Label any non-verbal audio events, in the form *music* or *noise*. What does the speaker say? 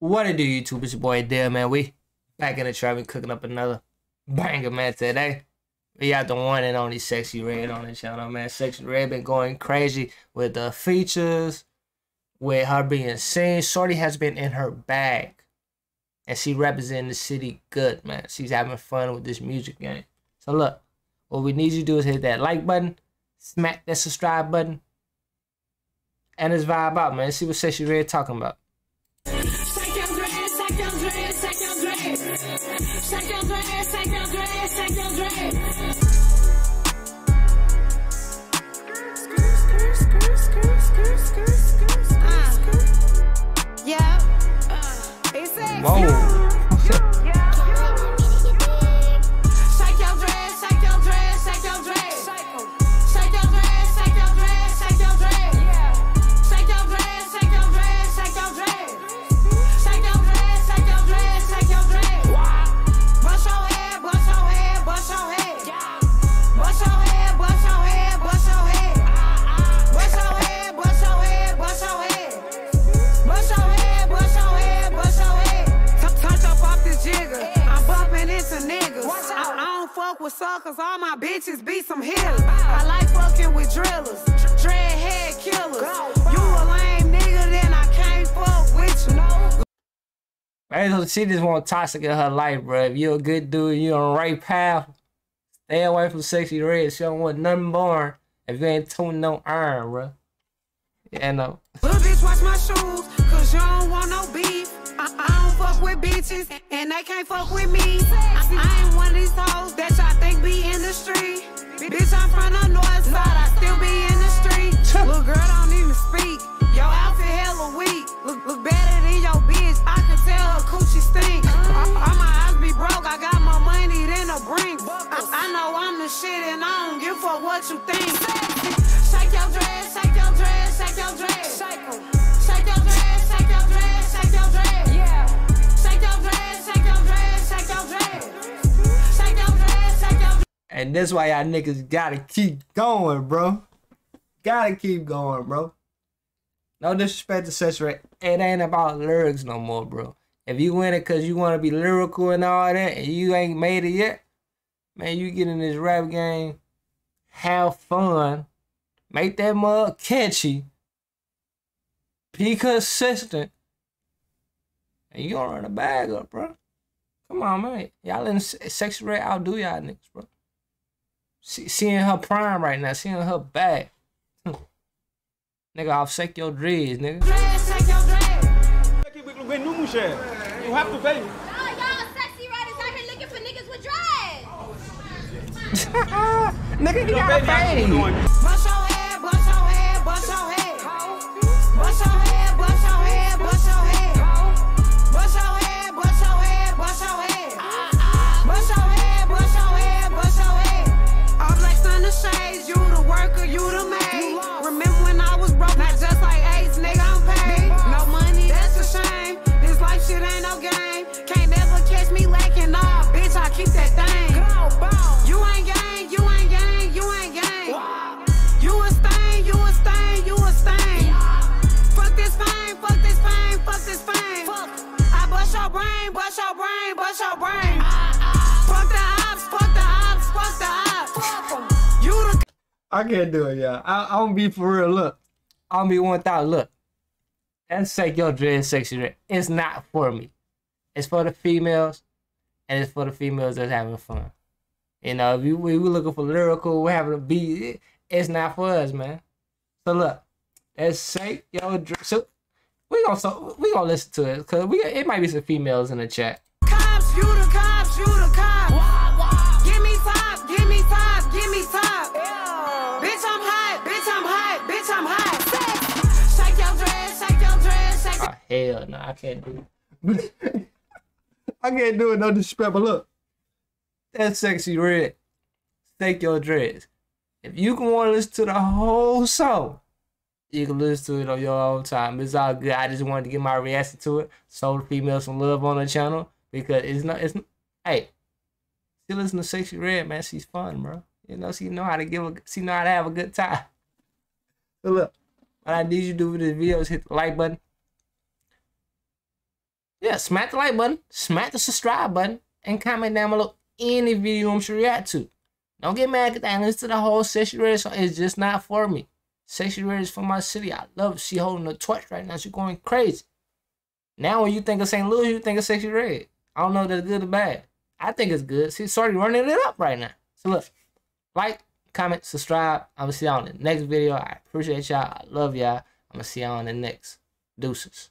What it do, YouTube? It's your boy Dale, man. We back in the trap and cooking up another banger, man, today. We got the one and only Sexyy Red on the channel, man. Sexyy Red been going crazy with the features, with her being seen. Shorty has been in her bag. And she representing the city good, man. She's having fun with this music game. So look, what we need you to do is hit that like button, smack that subscribe button, and this vibe out, man. See what Sexyy Red talking about. Yeah. Whoa. Suckers. All my bitches be some hitters. I like fucking with drillers, dreadhead killers. You a lame nigga, then I can't fuck with you. Man, she just want toxic in her life, bro. If you're a good dude, you're on the right path. Stay away from Sexyy Red. She don't want nothing born. If you ain't tuning no iron, bro. Yeah, no. Little bitch, watch my shoes, cause you don't want no beef. I, I don't fuck with bitches, and they can't fuck with me. I, I ain't one of these hoes that y'all think be in the street. Bitch, I'm from the north side, I still be in the street. *laughs* Little girl don't even speak. Your outfit hella weak. Look, look better than your bitch. I can tell her coochie stink. All my eyes be broke, I got more money than a brink. I, I know I'm the shit, and I don't give a fuck what you think. And that's why y'all niggas gotta keep going, bro. Gotta keep going, bro. No disrespect to Red. It ain't about lyrics no more, bro. If you win it because you want to be lyrical and all that, and you ain't made it yet, man, you get in this rap game, have fun, make that mug catchy, be consistent, and you gonna run a bag up, bro. Come on, man. Y'all in Sexyy Red outdo y'all niggas, bro. See, seeing her prime right now, seeing her back. nigga, I'll shake your dreads, nigga. dress, shake your dress. Aqui o Gwen nu mulher. You have to pay. No, y'all sexy riders out here looking for niggas with dreads. *laughs* nigga, he got a Baby, how you fade. doing? Bust your brain. Fuck the ops, fuck the ops, fuck the ops. You the I can't do it, y'all. I'm gonna be for real. Look, I'm gonna be one thousand. Look, that's shake your dread Red. It's not for me. It's for the females, and it's for the females that's having fun. You know, if you we, looking for lyrical, we're having a beat. it- It's not for us, man. So look, shake your dread. So we gonna so we gonna listen to it because we it might be some females in the chat. Cops, you the cops, you the cops. Give me top, give me top, give me top. Bitch, I'm hot, bitch, I'm hot, bitch, I'm hot. Shake your dress, shake your dress, shake Oh, hell no, I can't do it. *laughs* I can't do it, no disrespect, but look. That's Sexyy Red. Stake your dreads. If you can want to listen to the whole song, you can listen to it on your own time. It's all good. I just wanted to get my reaction to it. Show the females some love on the channel because it's not. It's hey, still listen to Sexyy Red, man. She's fun, bro. You know she know how to give a. She know how to have a good time. So look, what I need you to do with this video is hit the like button, Yeah, smack the like button, smack the subscribe button, and comment down below any video I'm sure react to. Don't get mad at that. Listen to the whole Sexyy Red song. It's just not for me. Sexyy Red is for my city. I love she holding a torch right now. She going crazy. Now when you think of St. Louis, you think of Sexyy Red. I don't know if that's good or bad. I think it's good. She's already running it up right now. So look, like, comment, subscribe. I'm gonna see y'all in the next video. I appreciate y'all. I love y'all. I'm gonna see y'all in the next. Deuces.